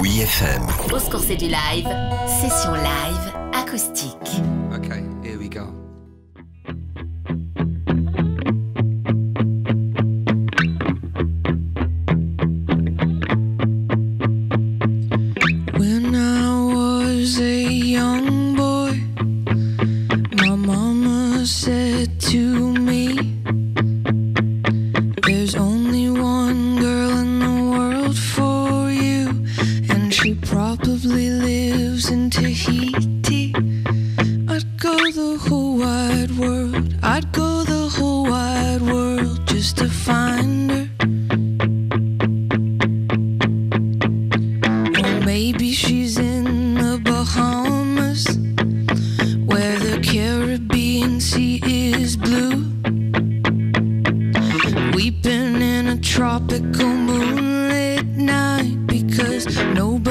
Oui FM. Au c'est du live, session live acoustique. Ok, here we go. When I was a young cruise in Tahiti. I'd go the whole wide world. I'd go the whole wide world just to find her. Or maybe she's in the Bahamas, where the Caribbean Sea is blue. Weeping in a tropical moonlit night because nobody.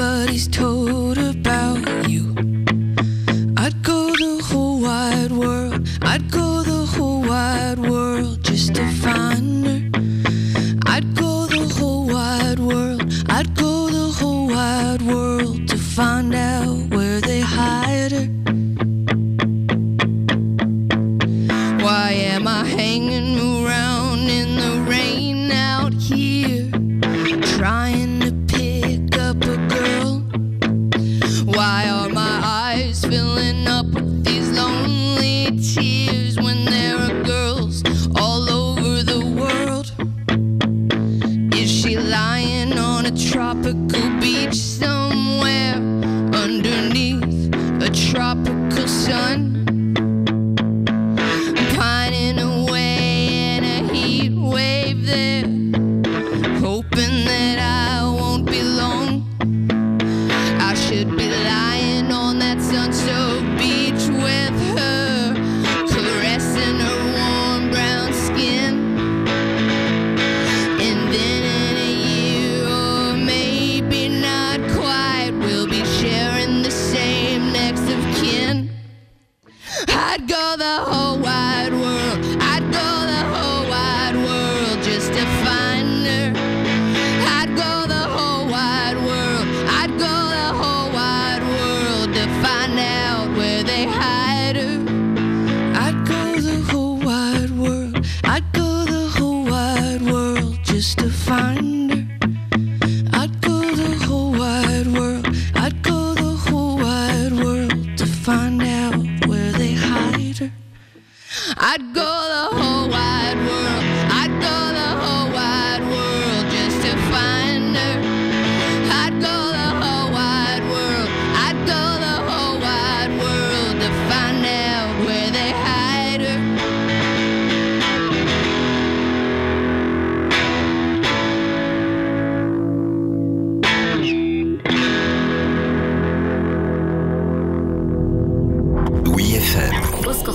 tropical beach somewhere underneath a tropical sun. Pining away in a heat wave there, hoping that I won't be long. I should be lying on that sun soaked beach. I'd go the whole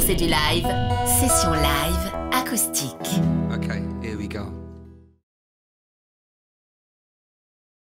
c'est du live. Session live acoustique. Okay, here we go.